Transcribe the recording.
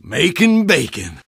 Making bacon.